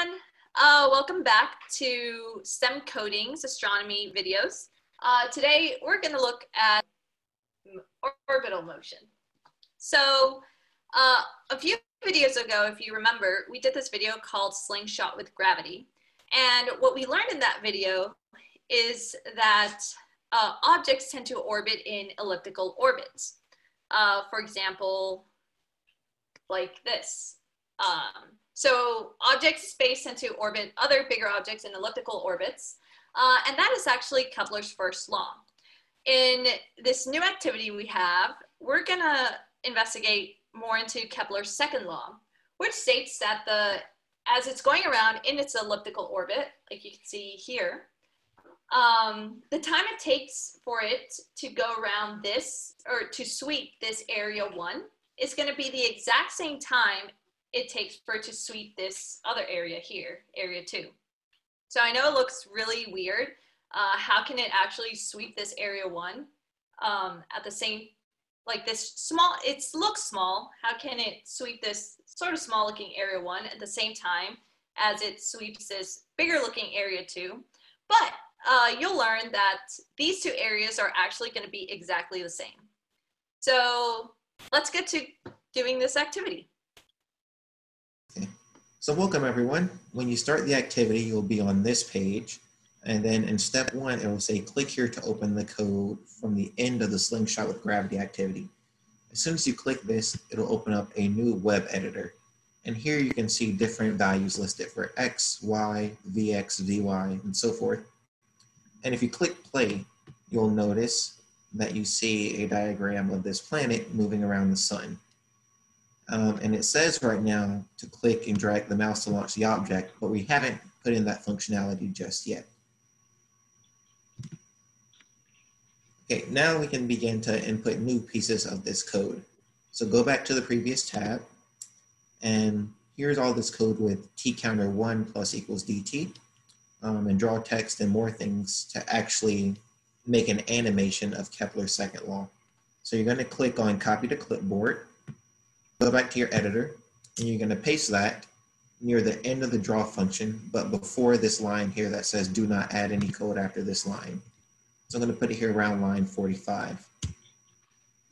everyone. Uh, welcome back to STEM Coding's astronomy videos. Uh, today, we're going to look at orbital motion. So uh, a few videos ago, if you remember, we did this video called Slingshot with Gravity. And what we learned in that video is that uh, objects tend to orbit in elliptical orbits. Uh, for example, like this. Um, so objects space tend to orbit other bigger objects in elliptical orbits. Uh, and that is actually Kepler's first law. In this new activity we have, we're gonna investigate more into Kepler's second law, which states that the as it's going around in its elliptical orbit, like you can see here, um, the time it takes for it to go around this or to sweep this area one is going to be the exact same time it takes for it to sweep this other area here, area two. So I know it looks really weird. Uh, how can it actually sweep this area one um, at the same, like this small, it looks small. How can it sweep this sort of small looking area one at the same time as it sweeps this bigger looking area two? But uh, you'll learn that these two areas are actually gonna be exactly the same. So let's get to doing this activity. So welcome everyone. When you start the activity, you'll be on this page. And then in step one, it will say click here to open the code from the end of the slingshot with gravity activity. As soon as you click this, it'll open up a new web editor. And here you can see different values listed for X, Y, VX, VY, and so forth. And if you click play, you'll notice that you see a diagram of this planet moving around the sun. Um, and it says right now to click and drag the mouse to launch the object, but we haven't put in that functionality just yet. Okay, now we can begin to input new pieces of this code. So go back to the previous tab, and here's all this code with t counter 1 plus equals dt, um, and draw text and more things to actually make an animation of Kepler's second law. So you're going to click on copy to clipboard, go back to your editor and you're going to paste that near the end of the draw function, but before this line here that says do not add any code after this line. So I'm going to put it here around line 45,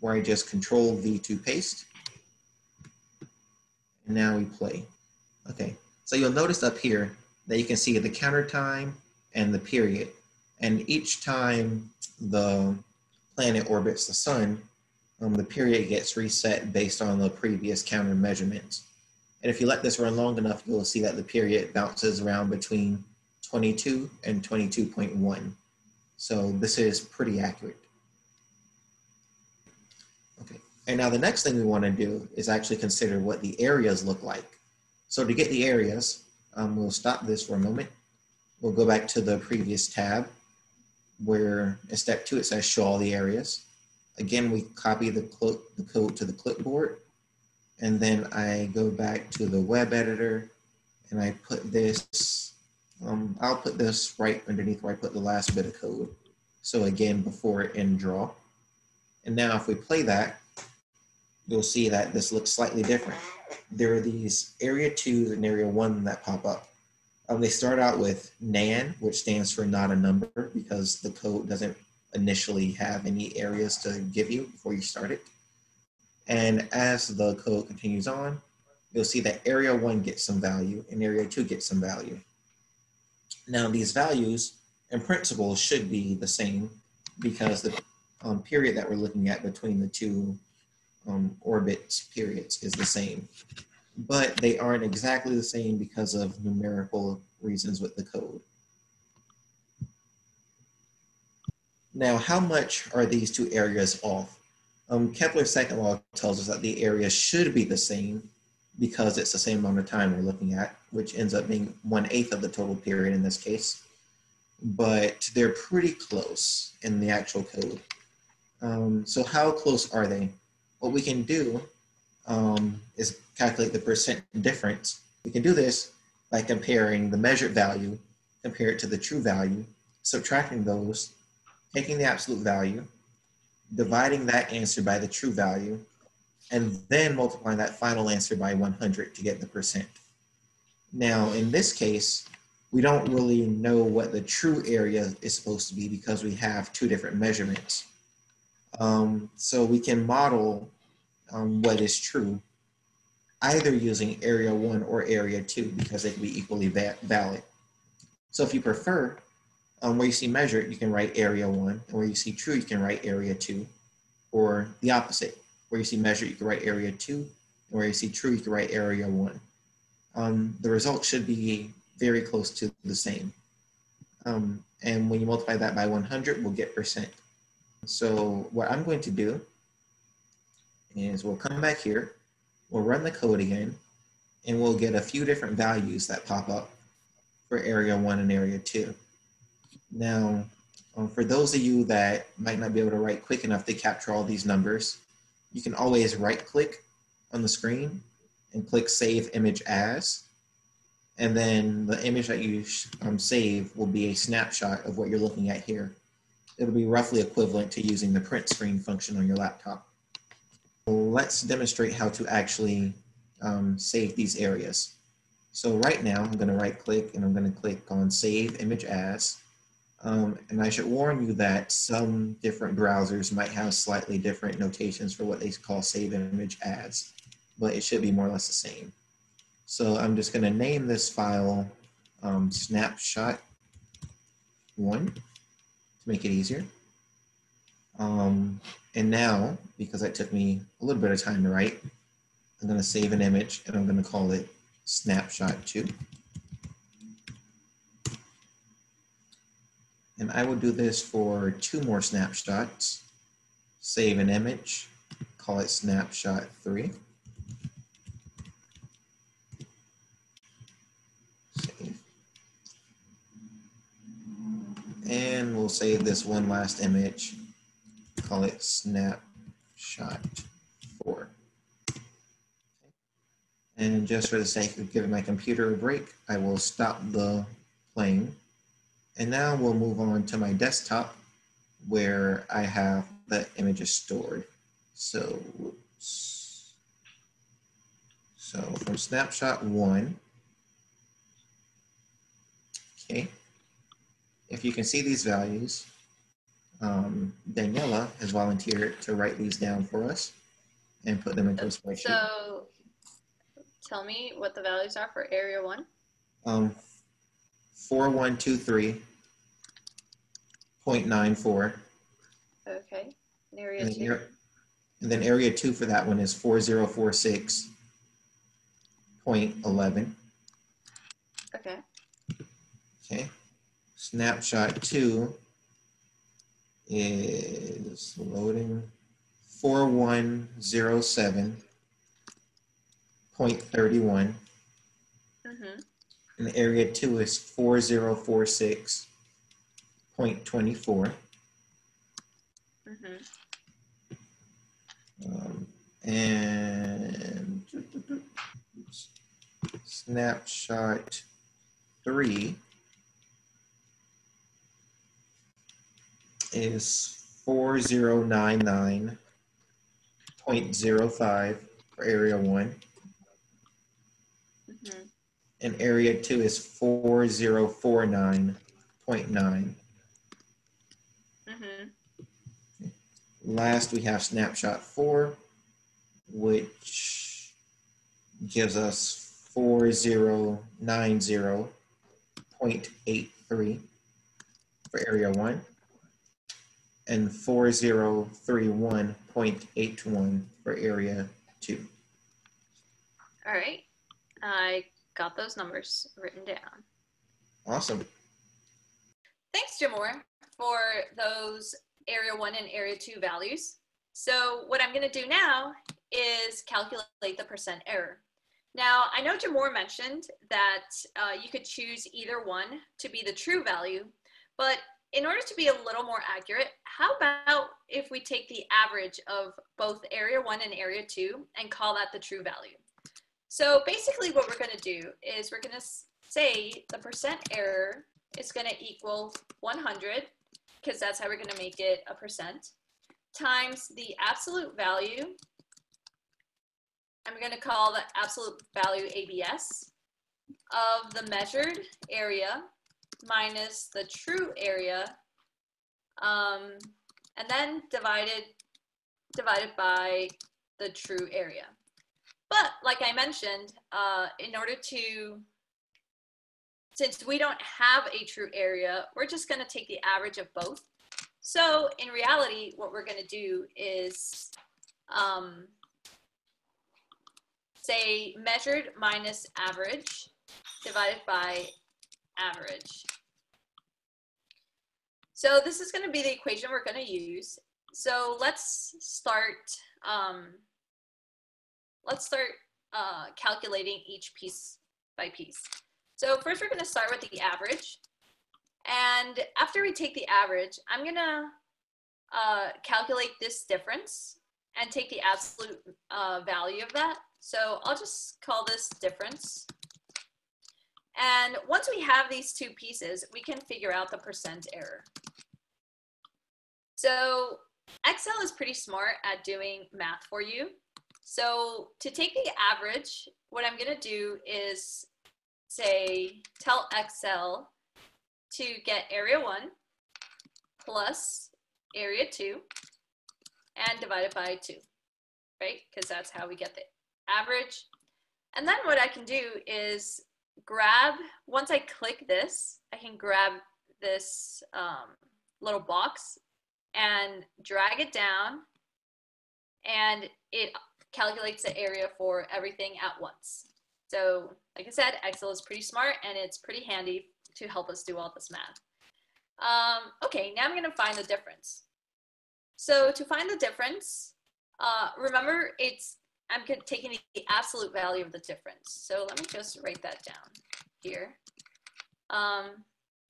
where I just control V to paste. And now we play. Okay, so you'll notice up here that you can see the counter time and the period. And each time the planet orbits the sun, um, the period gets reset based on the previous counter measurements. And if you let this run long enough, you'll see that the period bounces around between 22 and 22.1. So this is pretty accurate. Okay, and now the next thing we want to do is actually consider what the areas look like. So to get the areas, um, we'll stop this for a moment. We'll go back to the previous tab where in step two it says show all the areas. Again, we copy the, the code to the clipboard and then I go back to the web editor and I put this, um, I'll put this right underneath where I put the last bit of code. So again, before in draw. And now if we play that, you'll see that this looks slightly different. There are these area two and area one that pop up. Um, they start out with NaN, which stands for not a number because the code doesn't initially have any areas to give you before you start it. And as the code continues on, you'll see that area one gets some value and area two gets some value. Now these values in principle should be the same because the um, period that we're looking at between the two um, orbits periods is the same. But they aren't exactly the same because of numerical reasons with the code. Now, how much are these two areas off? Um, Kepler's second law tells us that the area should be the same because it's the same amount of time we're looking at, which ends up being one eighth of the total period in this case. But they're pretty close in the actual code. Um, so how close are they? What we can do um, is calculate the percent difference. We can do this by comparing the measured value, compare it to the true value, subtracting those, taking the absolute value, dividing that answer by the true value, and then multiplying that final answer by 100 to get the percent. Now, in this case, we don't really know what the true area is supposed to be because we have two different measurements. Um, so we can model um, what is true either using area one or area two because they can be equally va valid. So if you prefer, um, where you see measure, you can write area one, and where you see true, you can write area two, or the opposite. Where you see measure, you can write area two, and where you see true, you can write area one. Um, the result should be very close to the same. Um, and when you multiply that by 100, we'll get percent. So what I'm going to do is we'll come back here, we'll run the code again, and we'll get a few different values that pop up for area one and area two. Now, um, for those of you that might not be able to write quick enough to capture all these numbers, you can always right click on the screen and click save image as. And then the image that you um, save will be a snapshot of what you're looking at here. It'll be roughly equivalent to using the print screen function on your laptop. Let's demonstrate how to actually um, save these areas. So right now, I'm gonna right click and I'm gonna click on Save Image As. Um, and I should warn you that some different browsers might have slightly different notations for what they call Save Image As, but it should be more or less the same. So I'm just gonna name this file um, snapshot one to make it easier. Um, and now, because it took me a little bit of time to write, I'm gonna save an image and I'm gonna call it snapshot two. And I will do this for two more snapshots. Save an image, call it snapshot three. Save. And we'll save this one last image, call it snapshot four. And just for the sake of giving my computer a break, I will stop the playing. And now we'll move on to my desktop where I have the images stored. So. So from snapshot one, okay, if you can see these values, um, Daniela has volunteered to write these down for us and put them into a spreadsheet. So tell me what the values are for area one. Um, 4123.94. Okay. And area And then, two. and then area two for that one is 4046.11. Okay. Okay. Snapshot two is loading 4107.31. Mm-hmm. And area two is 4046.24. Mm-hmm. Um, and snapshot three is 4099.05 for area one. And area two is 4049.9. Mm-hmm. Last, we have snapshot four, which gives us 4090.83 for area one and 4031.81 for area two. All right. I got those numbers written down. Awesome. Thanks, Jamor, for those area one and area two values. So what I'm going to do now is calculate the percent error. Now, I know Jamor mentioned that uh, you could choose either one to be the true value, but in order to be a little more accurate, how about if we take the average of both area one and area two and call that the true value? So basically what we're gonna do is we're gonna say the percent error is gonna equal 100, because that's how we're gonna make it a percent, times the absolute value. I'm gonna call the absolute value ABS of the measured area minus the true area, um, and then divided, divided by the true area. But like I mentioned, uh, in order to, since we don't have a true area, we're just gonna take the average of both. So in reality, what we're gonna do is um, say measured minus average divided by average. So this is going to be the equation we're going to use. So let's start, um, let's start uh, calculating each piece by piece. So first we're going to start with the average. And after we take the average, I'm going to uh, calculate this difference and take the absolute uh, value of that. So I'll just call this difference. And once we have these two pieces, we can figure out the percent error. So Excel is pretty smart at doing math for you. So to take the average, what I'm gonna do is say, tell Excel to get area one plus area two and divide it by two, right? Because that's how we get the average. And then what I can do is grab, once I click this, I can grab this um, little box and drag it down and it calculates the area for everything at once. So like I said, Excel is pretty smart and it's pretty handy to help us do all this math. Um, okay, now I'm gonna find the difference. So to find the difference, uh, remember it's I'm taking the absolute value of the difference. So let me just write that down here. Um,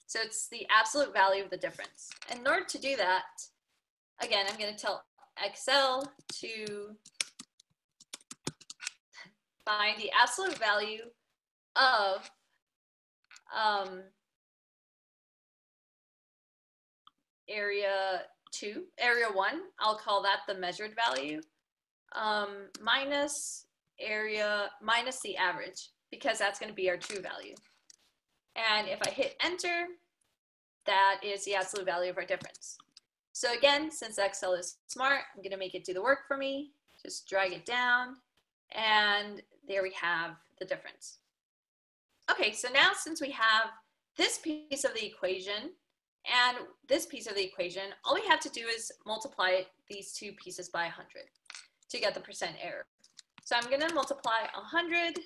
so it's the absolute value of the difference. And in order to do that, again, I'm going to tell Excel to find the absolute value of um, area two, area one. I'll call that the measured value um, minus area minus the average because that's going to be our true value. And if I hit enter, that is the absolute value of our difference. So again, since Excel is smart, I'm going to make it do the work for me. Just drag it down, and there we have the difference. Okay, so now since we have this piece of the equation and this piece of the equation, all we have to do is multiply these two pieces by 100 to get the percent error. So I'm going to multiply 100,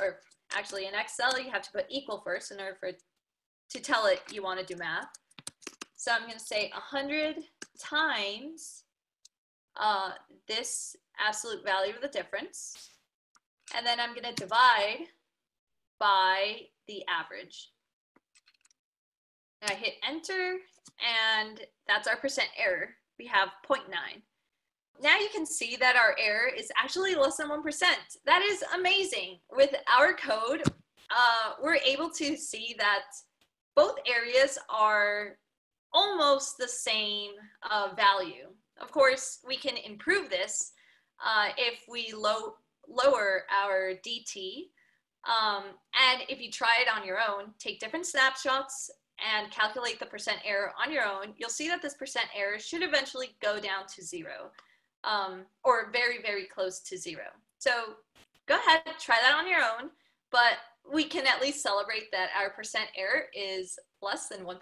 or actually in Excel, you have to put equal first in order for to tell it you want to do math. So I'm going to say 100 times uh, this absolute value of the difference. And then I'm going to divide by the average. And I hit enter, and that's our percent error. We have 0.9 now you can see that our error is actually less than 1%. That is amazing. With our code, uh, we're able to see that both areas are almost the same uh, value. Of course, we can improve this uh, if we low, lower our DT. Um, and if you try it on your own, take different snapshots and calculate the percent error on your own, you'll see that this percent error should eventually go down to zero um, or very, very close to zero. So go ahead, try that on your own, but we can at least celebrate that our percent error is less than 1%.